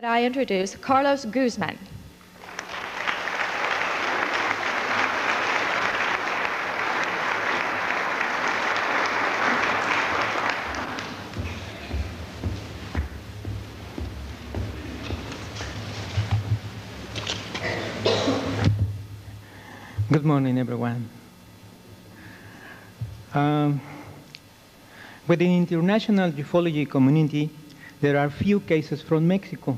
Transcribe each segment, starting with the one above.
I introduce Carlos Guzman. Good morning, everyone. Um, within the international ufology community, there are few cases from Mexico.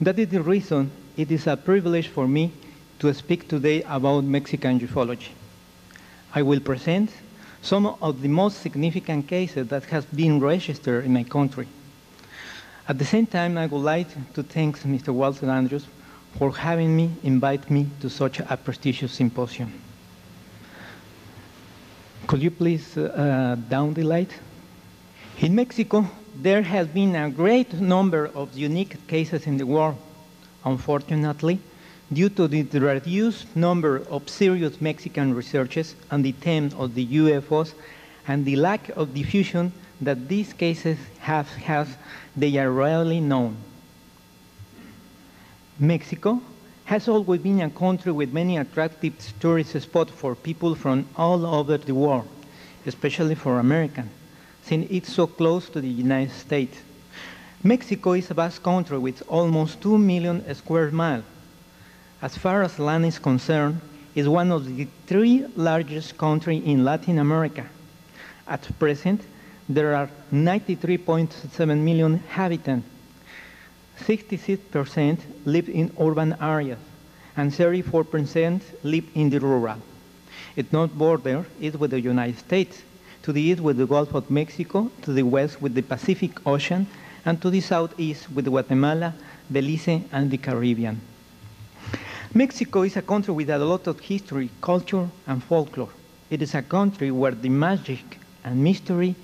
That is the reason it is a privilege for me to speak today about Mexican ufology. I will present some of the most significant cases that have been registered in my country. At the same time, I would like to thank Mr. Walter Andrus for having me invite me to such a prestigious symposium. Could you please uh, down the light? In Mexico, there has been a great number of unique cases in the world. Unfortunately, due to the reduced number of serious Mexican researchers on the theme of the UFOs and the lack of diffusion that these cases have, have they are rarely known. Mexico has always been a country with many attractive tourist spots for people from all over the world, especially for Americans, since it's so close to the United States. Mexico is a vast country with almost 2 million square miles. As far as land is concerned, it's one of the three largest countries in Latin America. At present, there are 93.7 million inhabitants 66% live in urban areas and 34% live in the rural. Its north border is with the United States, to the east with the Gulf of Mexico, to the west with the Pacific Ocean, and to the southeast with Guatemala, Belize, and the Caribbean. Mexico is a country with a lot of history, culture, and folklore. It is a country where the magic and mystery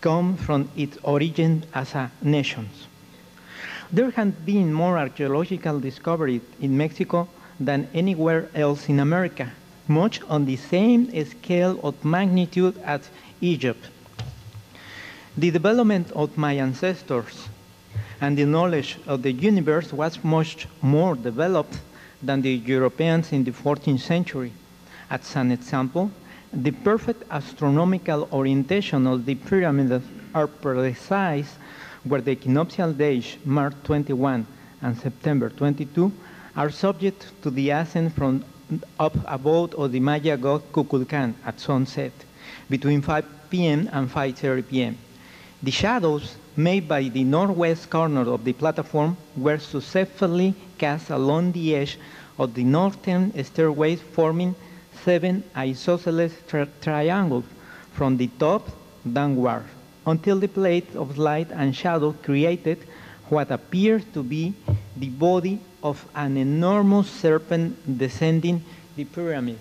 come from its origin as a nation. There have been more archaeological discoveries in Mexico than anywhere else in America, much on the same scale of magnitude as Egypt. The development of my ancestors and the knowledge of the universe was much more developed than the Europeans in the 14th century. As an example, the perfect astronomical orientation of the pyramids are precise where the equinoctial days, March 21 and September 22, are subject to the ascent from up above of the Maya god Kukulkan at sunset, between 5 p.m. and 5.30 p.m. The shadows made by the northwest corner of the platform were successfully cast along the edge of the northern stairways, forming seven isosceles tri triangles from the top downward until the plate of light and shadow created what appeared to be the body of an enormous serpent descending the pyramid.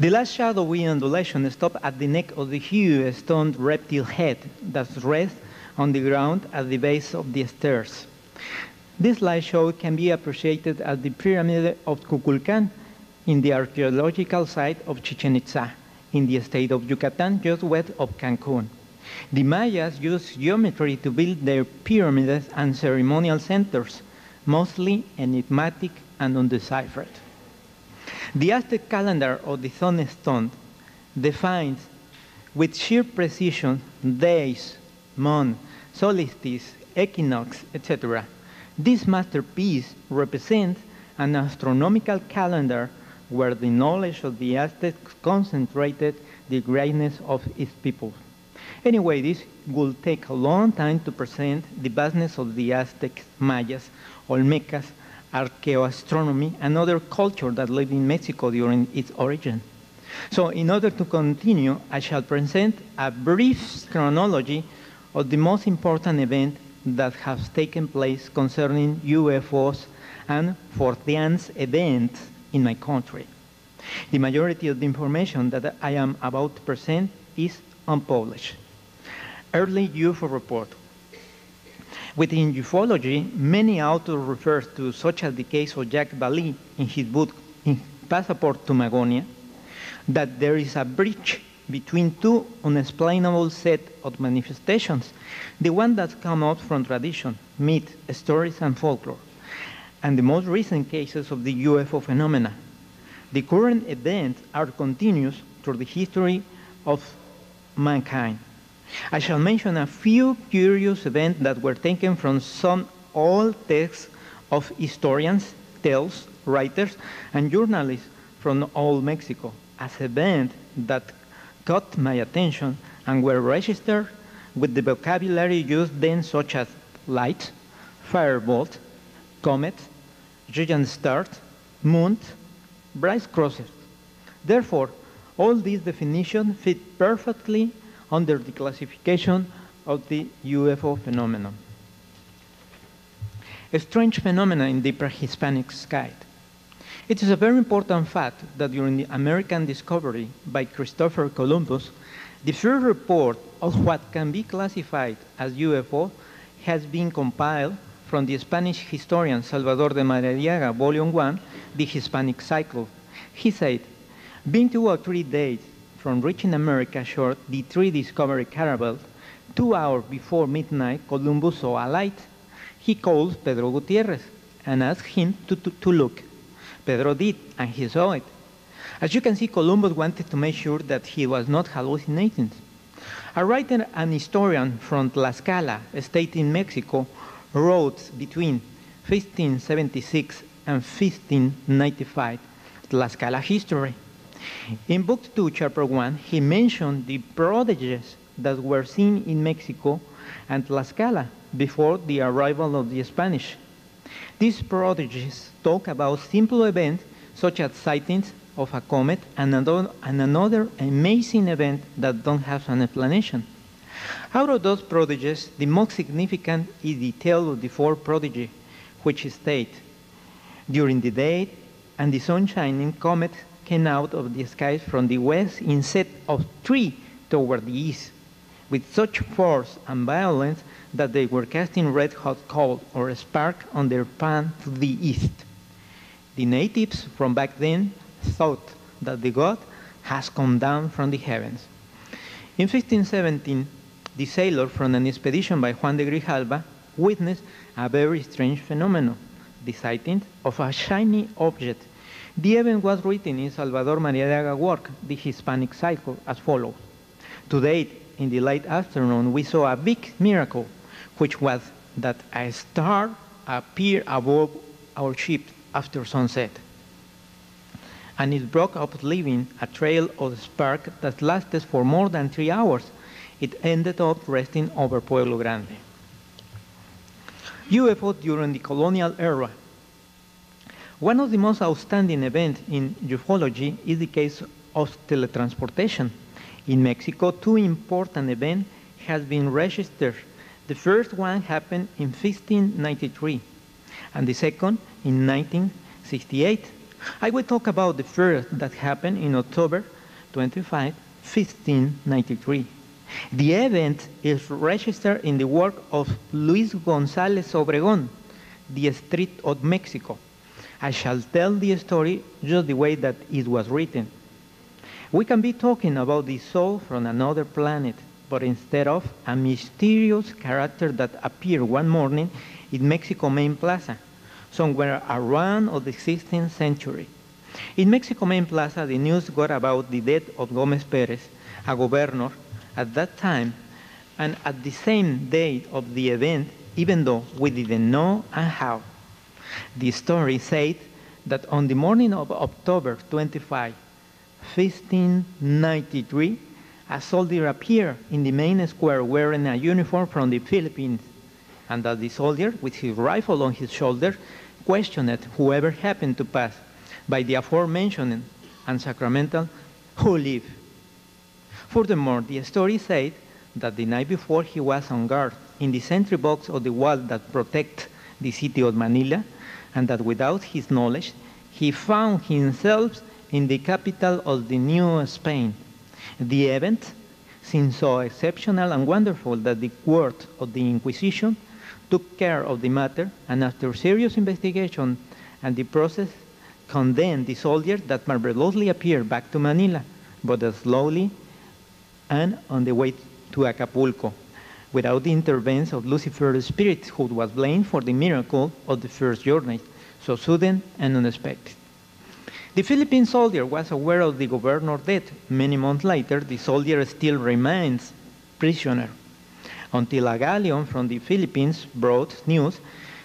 The last shadowy undulation stopped at the neck of the huge stone reptile head that rests on the ground at the base of the stairs. This light show can be appreciated at the pyramid of Kukulkan in the archaeological site of Chichen Itza in the state of Yucatan, just west of Cancun. The Mayas used geometry to build their pyramids and ceremonial centers, mostly enigmatic and undeciphered. The Aztec calendar of the Sun Stone defines with sheer precision days, month, solstices, equinox, etc. This masterpiece represents an astronomical calendar where the knowledge of the Aztecs concentrated the greatness of its people. Anyway, this will take a long time to present the vastness of the Aztecs, Mayas, Olmecas, archaeoastronomy, and other culture that lived in Mexico during its origin. So in order to continue, I shall present a brief chronology of the most important event that has taken place concerning UFOs and Fortean's events in my country. The majority of the information that I am about to present is unpublished. Early UFO report. Within ufology, many authors refer to, such as the case of Jacques Vallée in his book in Passport to Magonia, that there is a breach between two unexplainable set of manifestations, the one that come out from tradition, myth, stories, and folklore, and the most recent cases of the UFO phenomena. The current events are continuous through the history of mankind. I shall mention a few curious events that were taken from some old texts of historians, tales, writers, and journalists from old Mexico as events that caught my attention and were registered with the vocabulary used then such as light, firebolt, comet, giant star, moon, bright crosses. Therefore, all these definitions fit perfectly under the classification of the UFO phenomenon. A strange phenomenon in the pre-Hispanic sky. It is a very important fact that during the American discovery by Christopher Columbus, the first report of what can be classified as UFO has been compiled from the Spanish historian Salvador de Madariaga, Volume 1, The Hispanic Cycle. He said, being two or three days from reaching America shore, the three discovery caravels, two hours before midnight, Columbus saw a light. He called Pedro Gutierrez and asked him to, to, to look. Pedro did, and he saw it. As you can see, Columbus wanted to make sure that he was not hallucinating. A writer and historian from Tlaxcala, a state in Mexico, wrote between 1576 and 1595 Tlaxcala history. In Book 2, Chapter 1, he mentioned the prodigies that were seen in Mexico and Tlaxcala before the arrival of the Spanish. These prodigies talk about simple events such as sightings of a comet and another, and another amazing event that don't have an explanation. Out of those prodigies, the most significant is the tale of the four prodigy, which state, during the day and the sun shining, comet came out of the skies from the west instead of three toward the east, with such force and violence that they were casting red hot coal or spark on their pan to the east. The natives from back then thought that the god has come down from the heavens. In 1517, the sailor from an expedition by Juan de Grijalva witnessed a very strange phenomenon, the sighting of a shiny object. The event was written in Salvador Madariaga work, The Hispanic Cycle, as follows. Today, in the late afternoon, we saw a big miracle, which was that a star appeared above our ship after sunset. And it broke up, leaving a trail of spark that lasted for more than three hours. It ended up resting over Pueblo Grande. UFO during the colonial era. One of the most outstanding events in ufology is the case of teletransportation. In Mexico, two important events have been registered. The first one happened in 1593, and the second in 1968. I will talk about the first that happened in October 25, 1593. The event is registered in the work of Luis González Obregón, The Street of Mexico. I shall tell the story just the way that it was written. We can be talking about the soul from another planet, but instead of a mysterious character that appeared one morning in Mexico Main Plaza, somewhere around of the 16th century. In Mexico Main Plaza, the news got about the death of Gomez Perez, a governor at that time, and at the same date of the event, even though we didn't know and how. The story said that on the morning of October 25, 1593, a soldier appeared in the main square wearing a uniform from the Philippines, and that the soldier, with his rifle on his shoulder, questioned whoever happened to pass by the aforementioned and sacramental who. Furthermore, the story said that the night before he was on guard in the sentry box of the wall that protects the city of Manila, and that without his knowledge, he found himself in the capital of the New Spain. The event seemed so exceptional and wonderful that the court of the Inquisition took care of the matter, and after serious investigation and the process, condemned the soldier that marvelously appeared back to Manila, but slowly and on the way to Acapulco, without the intervention of Lucifer's spirit, who was blamed for the miracle of the first journey, so sudden and unexpected. The Philippine soldier was aware of the governor's death. Many months later, the soldier still remains prisoner until a galleon from the Philippines brought news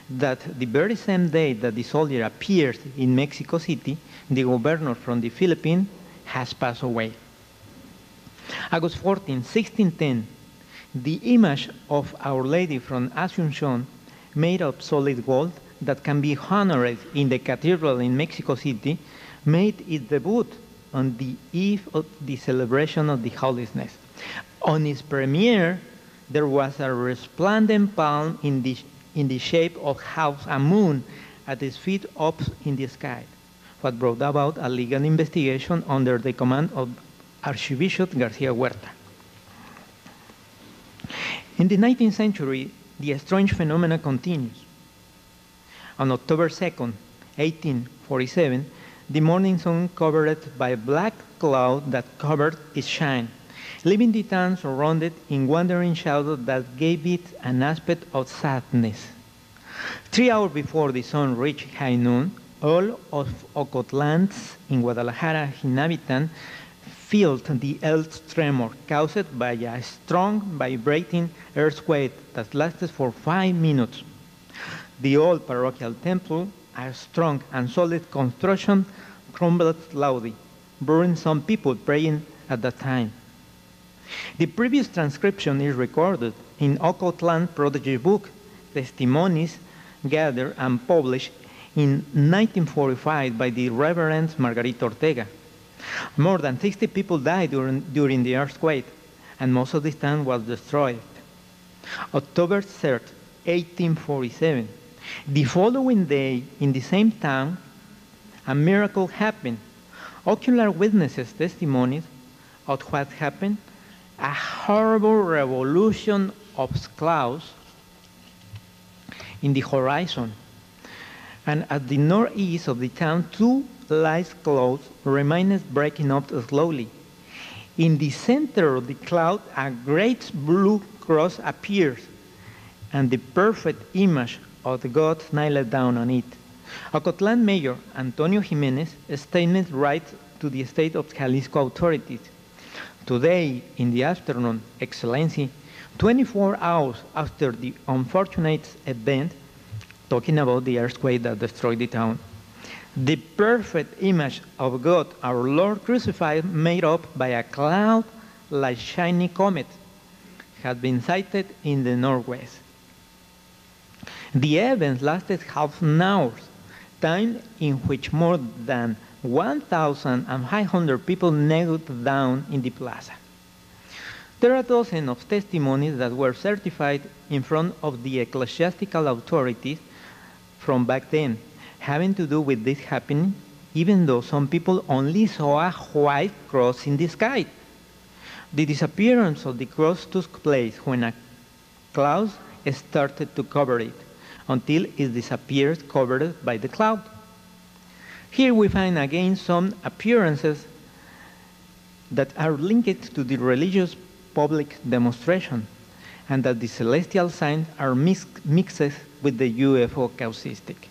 that the very same day that the soldier appeared in Mexico City, the governor from the Philippines has passed away. August 14, 1610, the image of Our Lady from Asunción, made of solid gold that can be honored in the cathedral in Mexico City, made its debut on the eve of the celebration of the Holiness. On its premiere, there was a resplendent palm in the, in the shape of half a moon at its feet up in the sky, what brought about a legal investigation under the command of Archbishop Garcia Guerra. In the 19th century, the strange phenomena continues. On October 2nd, 1847, the morning sun covered by a black cloud that covered its shine, leaving the town surrounded in wandering shadow that gave it an aspect of sadness. Three hours before the sun reached high noon, all of Ocotlans in Guadalajara inhabitants felt the earth tremor caused by a strong vibrating earthquake that lasted for five minutes. The old parochial temple, a strong and solid construction, crumbled loudly, burying some people praying at that time. The previous transcription is recorded in Ocotlan Prodigy Book, Testimonies gathered and published in 1945 by the Reverend Margarita Ortega. More than 60 people died during, during the earthquake, and most of the town was destroyed. October 3rd, 1847. The following day, in the same town, a miracle happened. Ocular witnesses testimonied of what happened a horrible revolution of clouds in the horizon. And at the northeast of the town, two light clouds remains breaking up slowly. In the center of the cloud, a great blue cross appears, and the perfect image of the God knelt down on it. Ocotlan Mayor Antonio Jimenez statement right to the state of Jalisco authorities Today, in the afternoon, Excellency, 24 hours after the unfortunate event, talking about the earthquake that destroyed the town, the perfect image of God, our Lord crucified, made up by a cloud like shiny comet, had been sighted in the northwest. The event lasted half an hour, time in which more than 1,500 people knelt down in the plaza. There are dozens of testimonies that were certified in front of the ecclesiastical authorities from back then, having to do with this happening, even though some people only saw a white cross in the sky. The disappearance of the cross took place when a cloud started to cover it, until it disappeared covered by the cloud. Here we find again some appearances that are linked to the religious public demonstration and that the celestial signs are mixed with the UFO causistic.